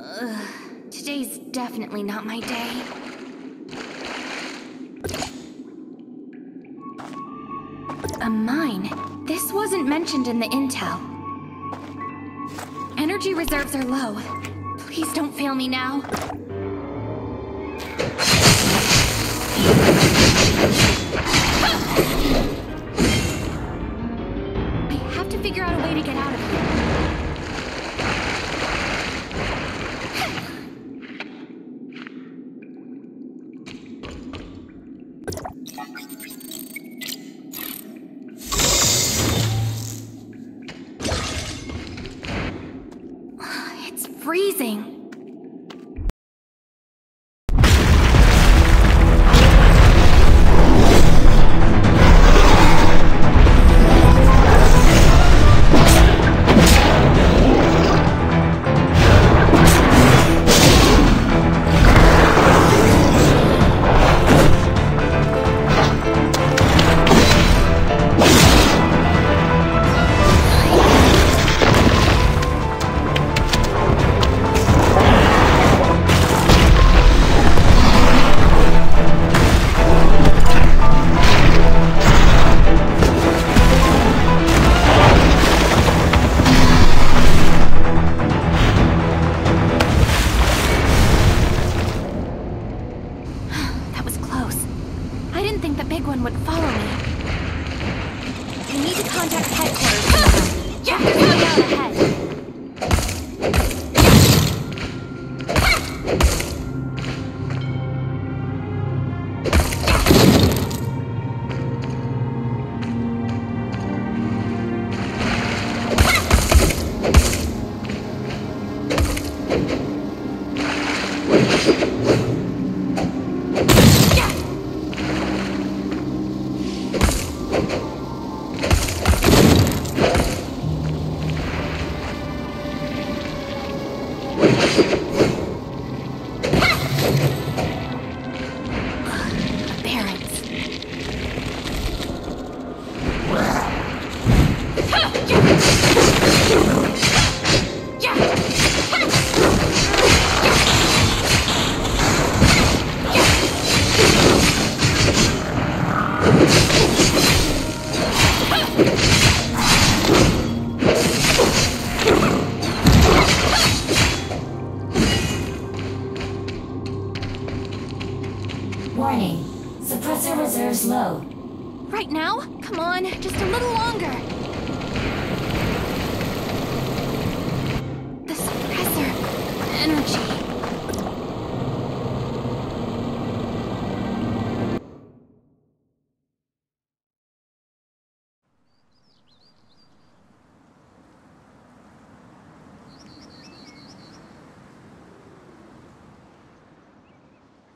Ugh, today's definitely not my day. A mine? This wasn't mentioned in the intel. Energy reserves are low. Please don't fail me now. I have to figure out a way to get out of here. Freezing.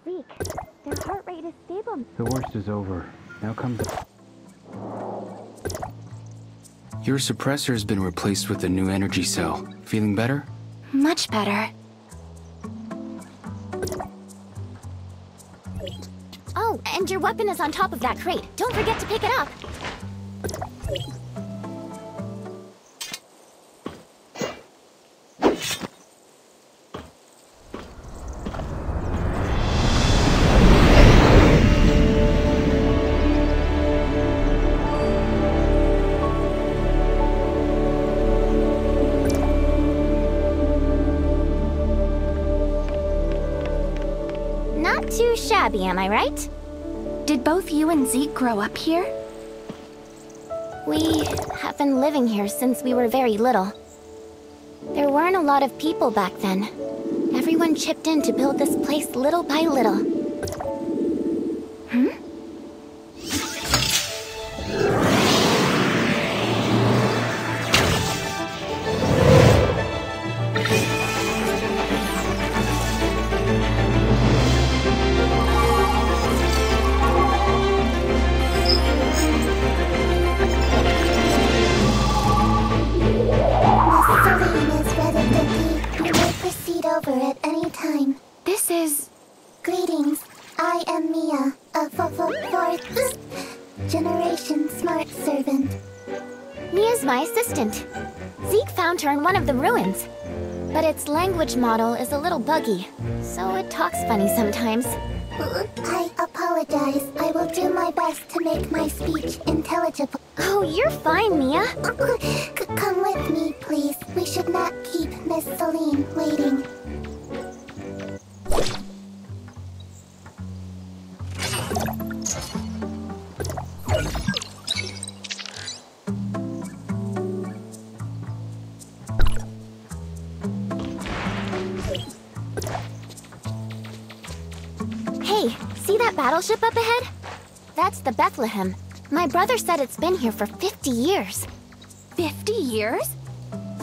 Zeke, their heart rate is stable. The worst is over. Now comes the... Your suppressor has been replaced with a new energy cell. Feeling better? Much better. Oh, and your weapon is on top of that crate. Don't forget to pick it up. Shabby, am I right? Did both you and Zeke grow up here? We have been living here since we were very little. There weren't a lot of people back then. Everyone chipped in to build this place little by little. One of the ruins. But its language model is a little buggy, so it talks funny sometimes. I apologize. I will do my best to make my speech intelligible. Oh, you're fine, Mia. Come with me, please. We should not keep Miss Celine waiting. Battleship up ahead? That's the Bethlehem. My brother said it's been here for 50 years. 50 years?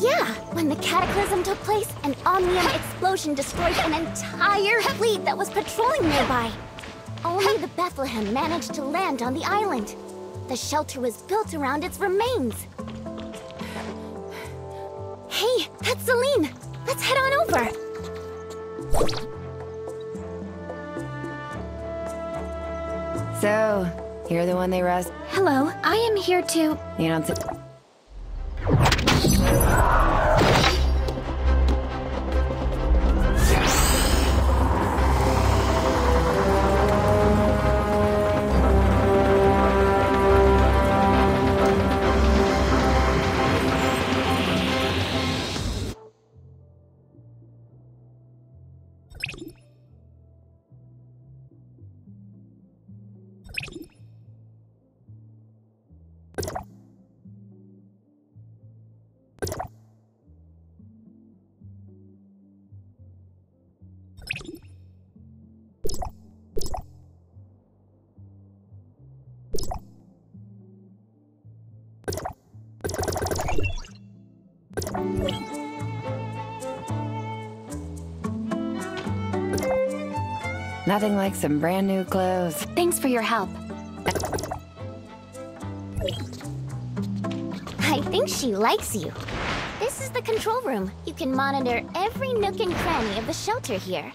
Yeah, when the cataclysm took place, an Omnium explosion destroyed an entire fleet that was patrolling nearby. Only the Bethlehem managed to land on the island. The shelter was built around its remains. Hey, that's Celine! Let's head on over! You're the one they rest. Hello, I am here to... You don't. Nothing like some brand new clothes. Thanks for your help. I think she likes you. This is the control room. You can monitor every nook and cranny of the shelter here.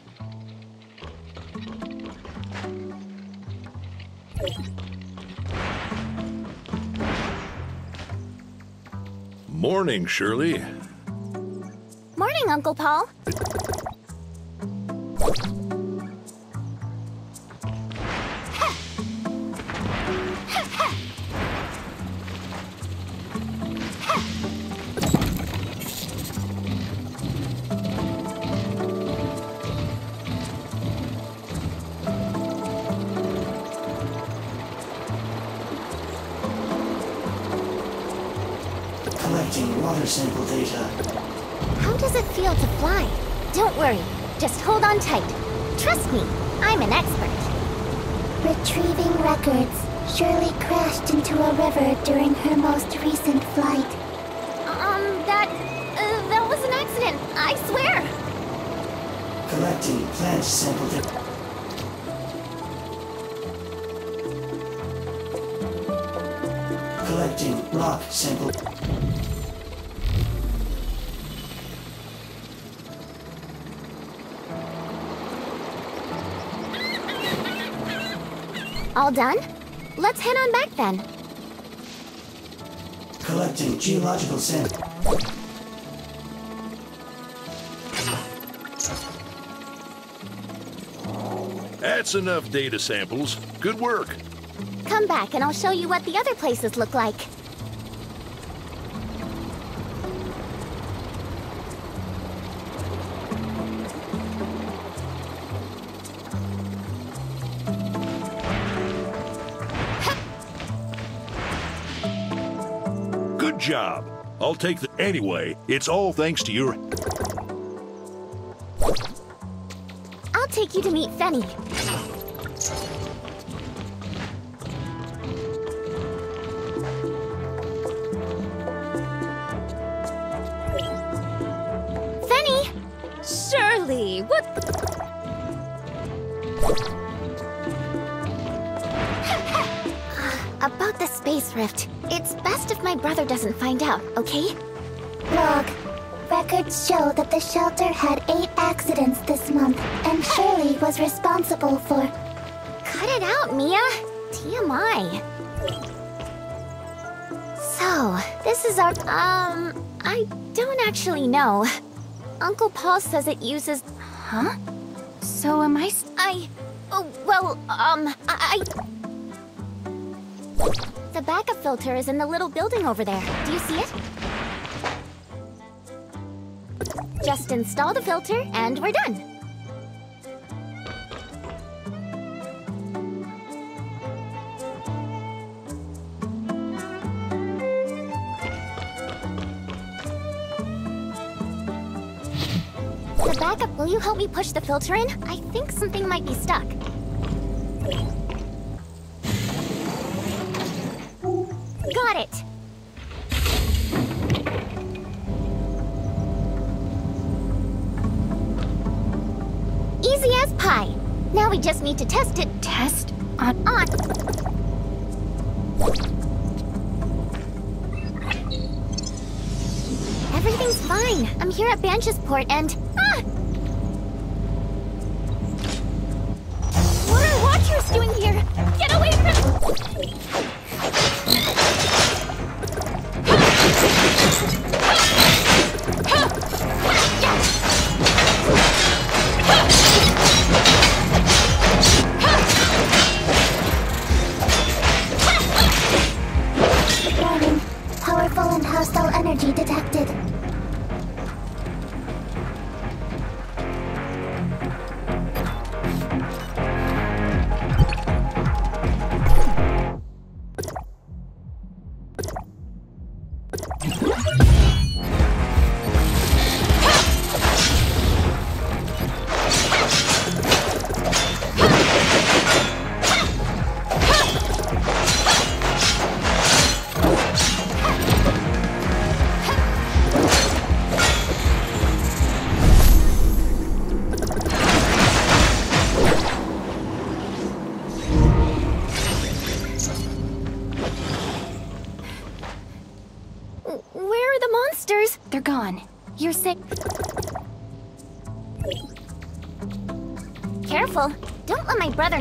Morning, Shirley. Morning, Uncle Paul. All done? Let's head on back then. Collecting geological sample. That's enough data samples. Good work. Come back and I'll show you what the other places look like. I'll take the. Anyway, it's all thanks to your. I'll take you to meet Fenny. The shelter had eight accidents this month, and Shirley was responsible for. Cut it out, Mia. TMI. So, this is our, um, I don't actually know. Uncle Paul says it uses, Huh? So am I... I... oh, well, um, I, I... The backup filter is in the little building over there. Do you see it? Just install the filter and we're done. Backup, will you help me push the filter in? I think something might be stuck. Need to test it. Test? On... On. Everything's fine. I'm here at Banchesport and...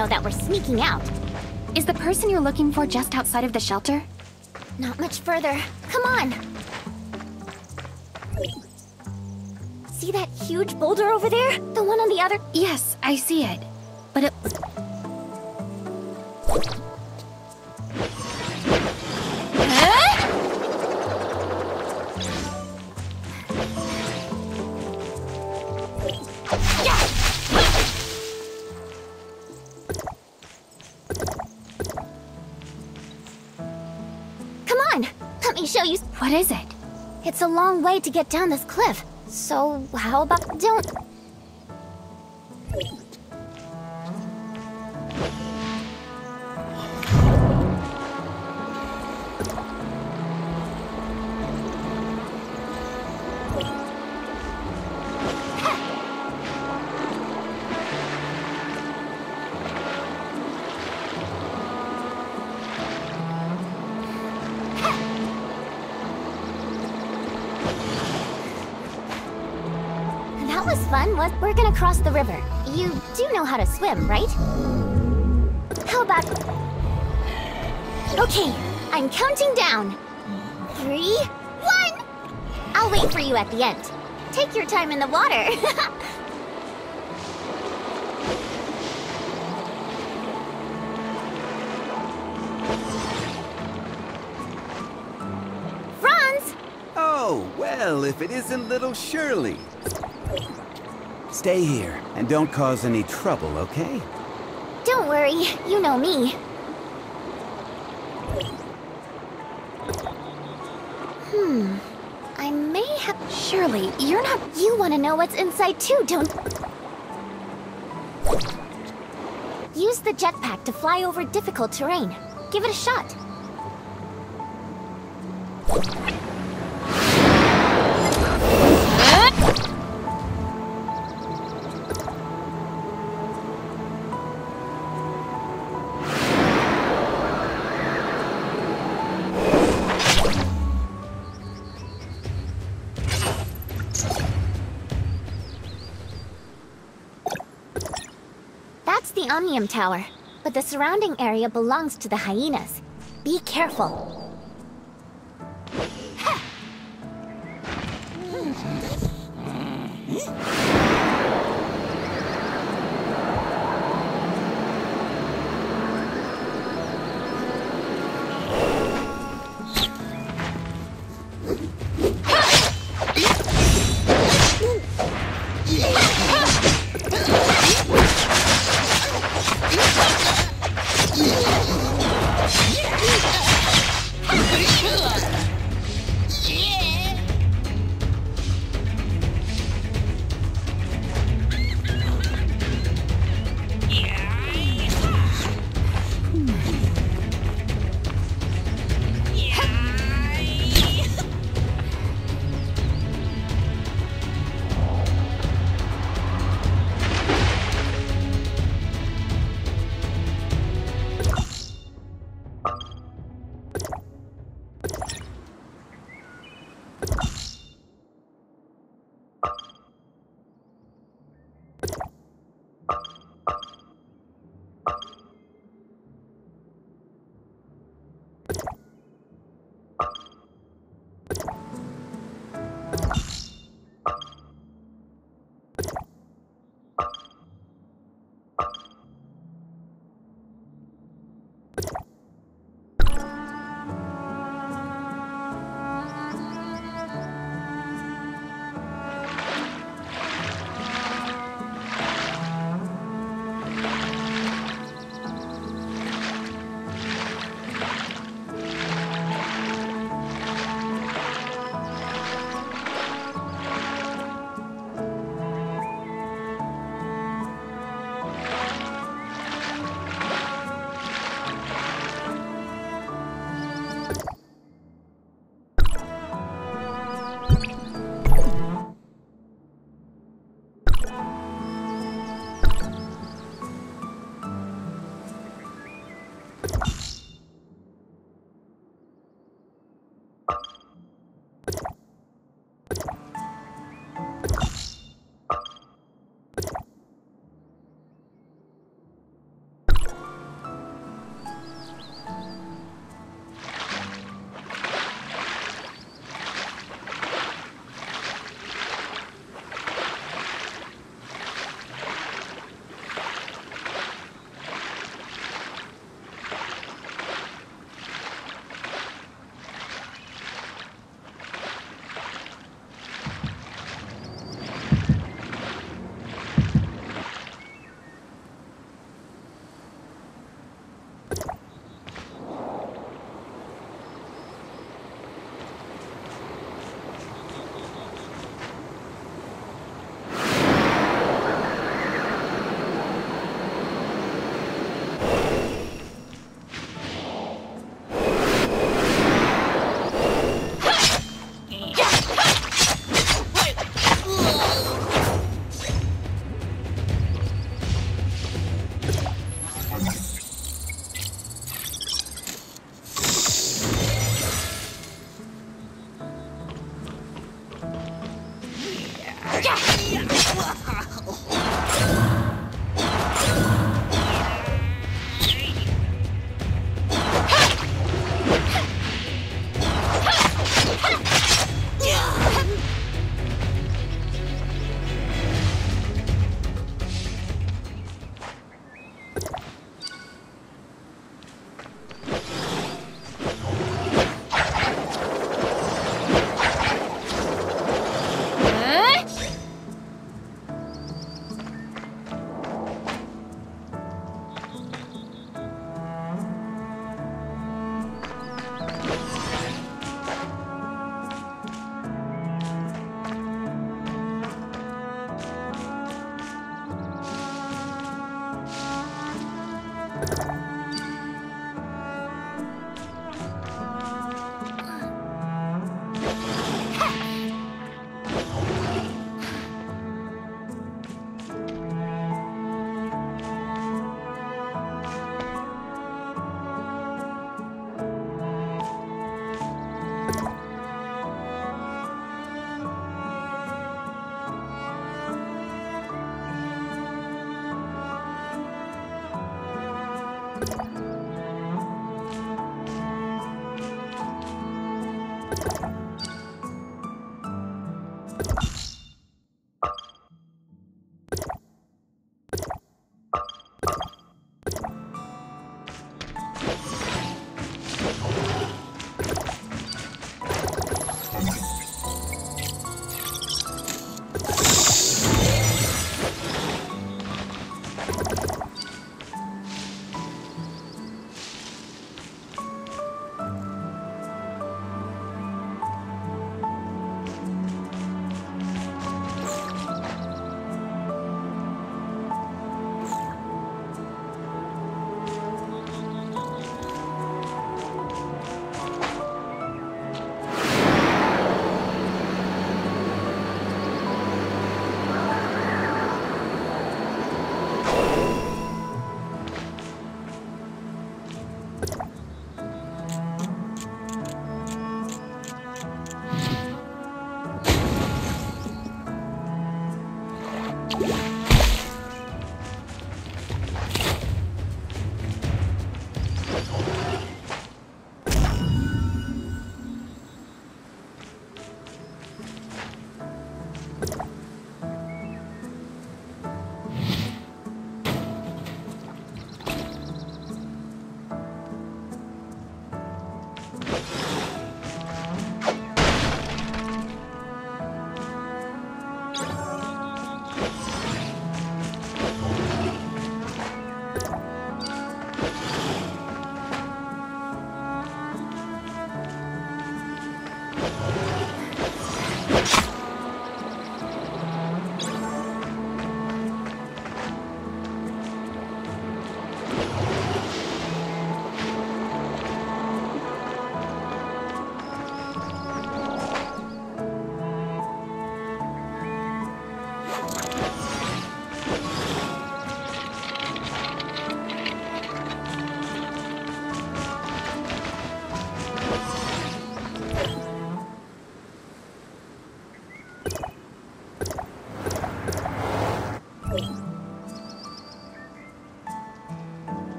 know that we're sneaking out. Is the person you're looking for just outside of the shelter? Not much further. Come on. See that huge boulder over there? The one on the other... Yes, I see it. What is it? It's a long way to get down this cliff. So, how about... Don't... we're gonna cross the river. You do know how to swim, right? How about... Okay, I'm counting down. Three, one! I'll wait for you at the end. Take your time in the water. Franz! Oh, well, if it isn't little Shirley. Stay here and don't cause any trouble, okay? Don't worry, you know me. Hmm. I may have... Surely, you're not... You want to know what's inside too, don't... Use the jetpack to fly over difficult terrain. Give it a shot. That's the Omnium Tower. But the surrounding area belongs to the hyenas. Be careful.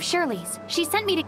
of Shirley's. She sent me to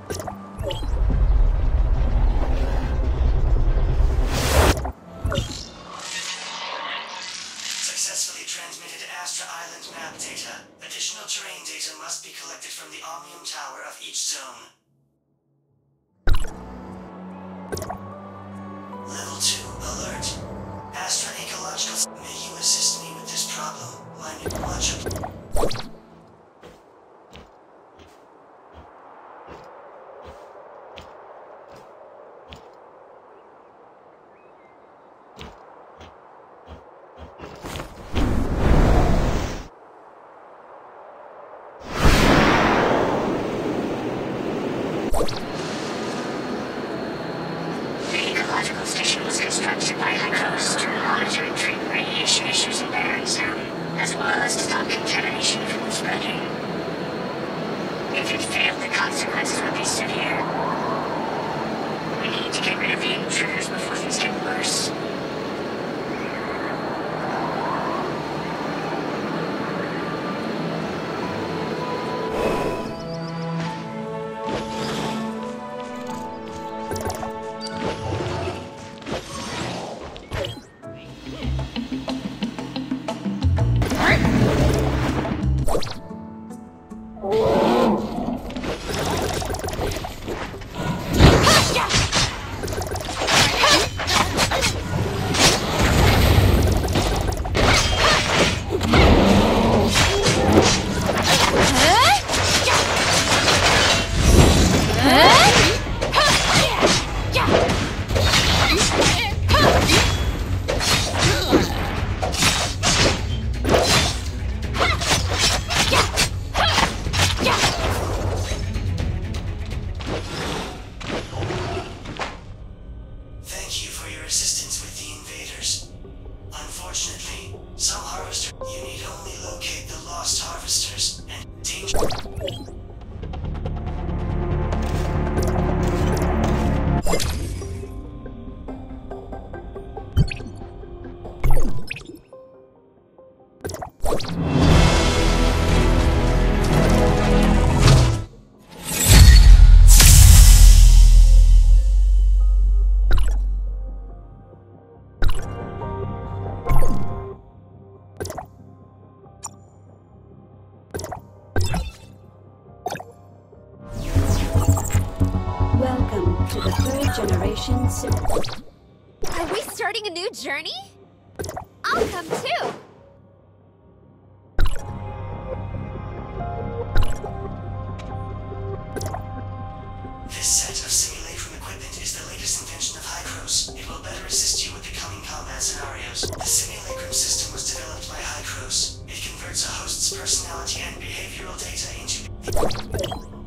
personality and behavioral data into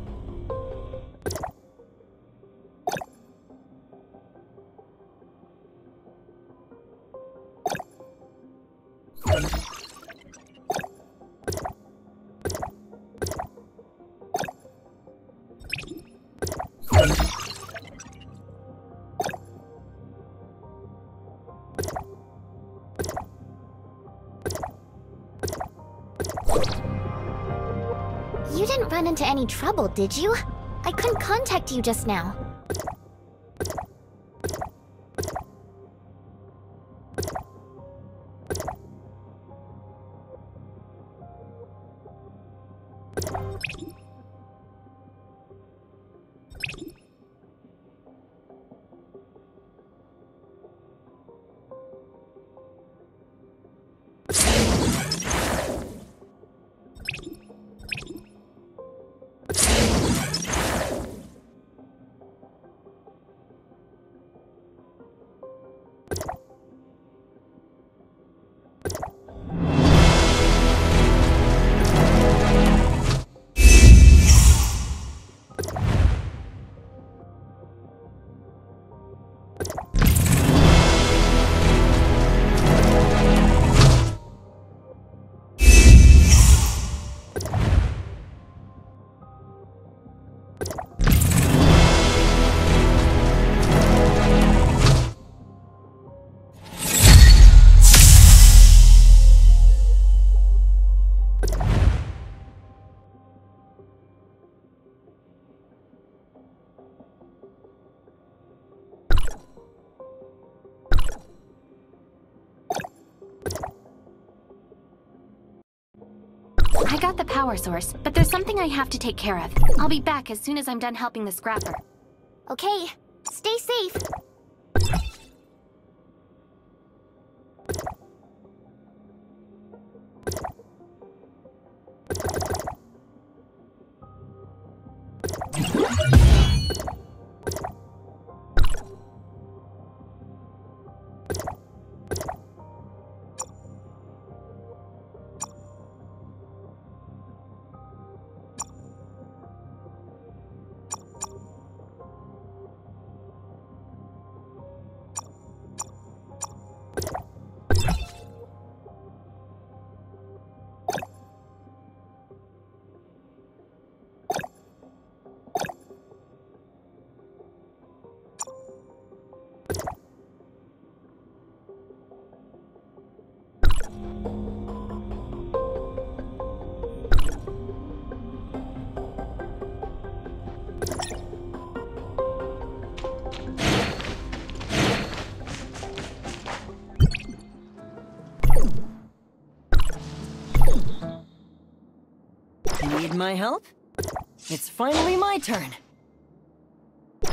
trouble, did you? I couldn't contact you just now. Power source, but there's something I have to take care of. I'll be back as soon as I'm done helping the scrapper. Okay, stay safe. Need my help? It's finally my turn.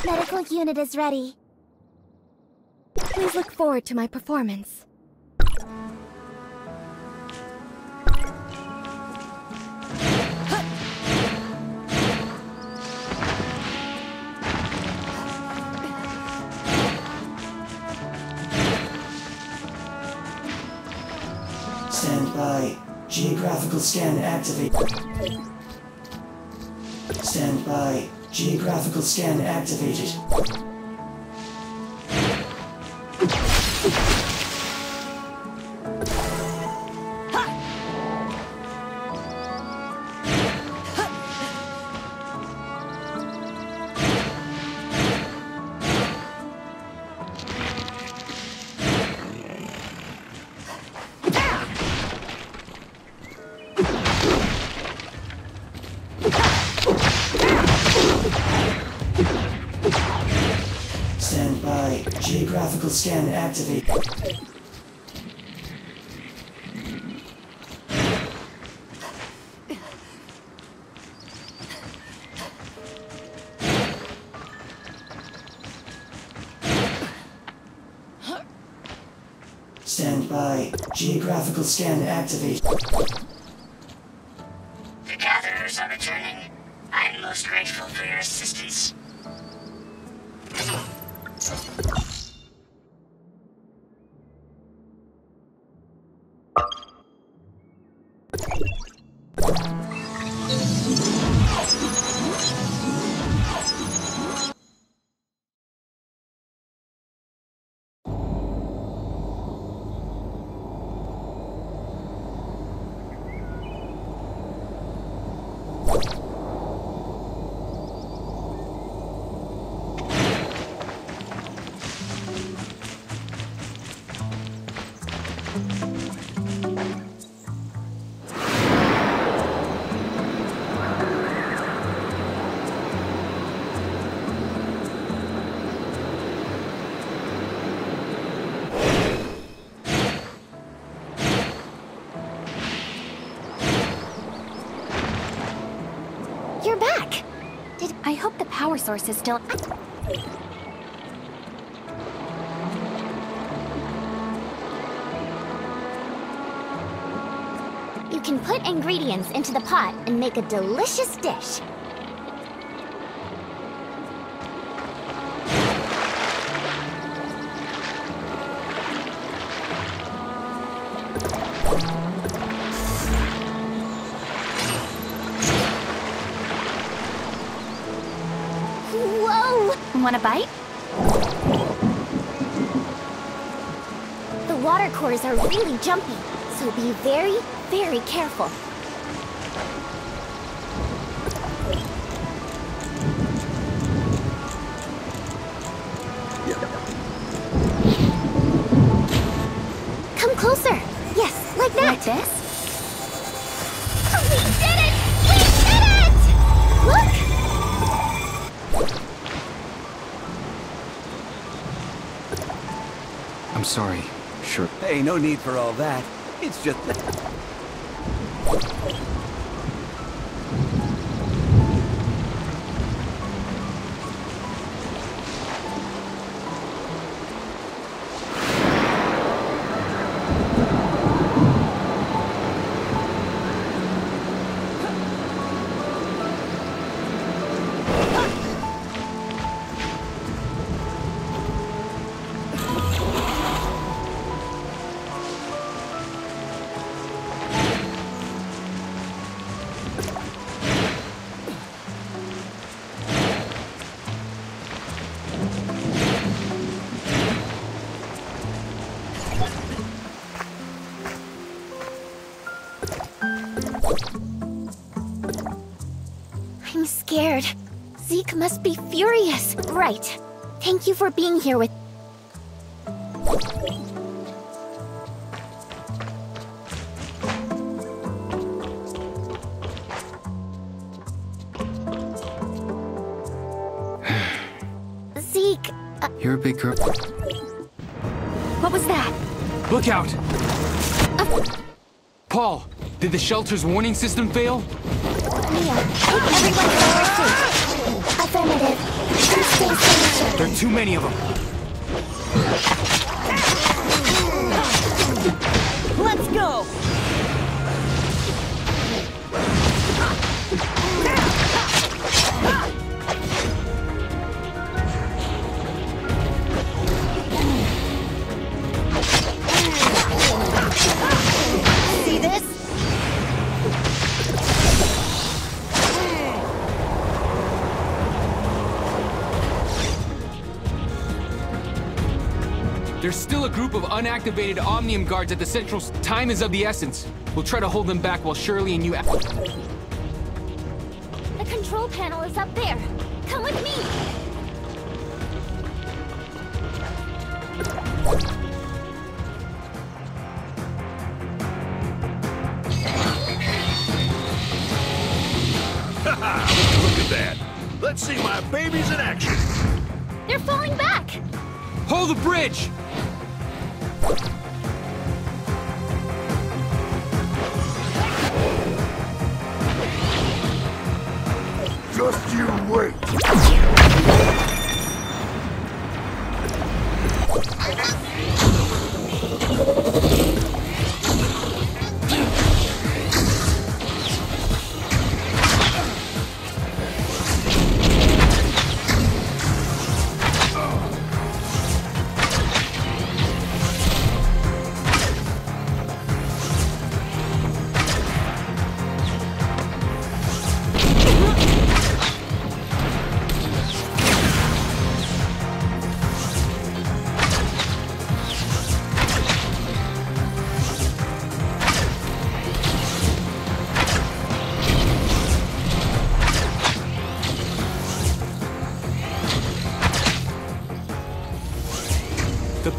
Medical unit is ready. Please look forward to my performance. Stand by. Geographical scan activate. Stand by. Geographical scan activated. Scan activate. Stand by. Geographical scan activate. Power source is still You can put ingredients into the pot and make a delicious dish. Want a bite? The water cores are really jumpy, so be very, very careful. Come closer. Yes, like that. Like this? Sorry. Sure. Hey, no need for all that. It's just furious. Right. Thank you for being here with... Zeke, uh, You're a big girl. What was that? Look out! Paul, did the shelter's warning system fail? Mia, take everyone to our safe. Affirmative. There are too many of them. Let's go! Still a group of unactivated Omnium guards at the central. Time is of the essence. We'll try to hold them back while Shirli and you. the control panel is up there. Come with me. Look at that. Let's see my babies in action. They're falling back. Hold the bridge! Just you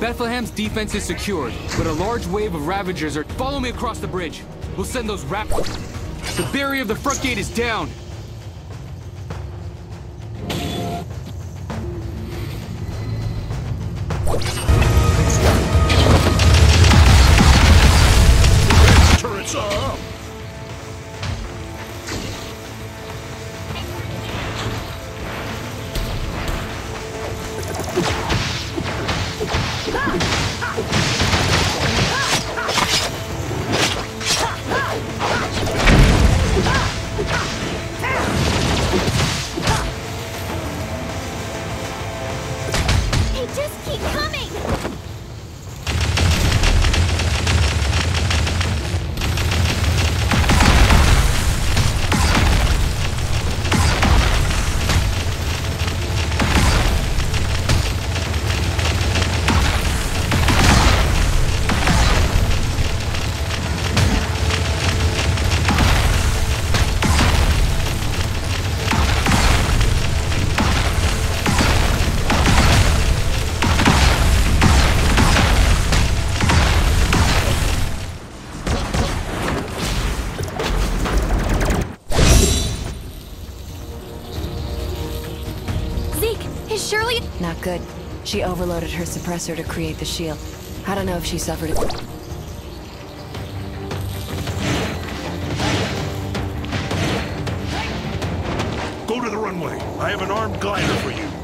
Bethlehem's defense is secured, but a large wave of Ravagers are. Follow me across the bridge. We'll send those rap. The barrier of the front gate is down. She overloaded her suppressor to create the shield. I don't know if she suffered it. Go to the runway. I have an armed glider for you.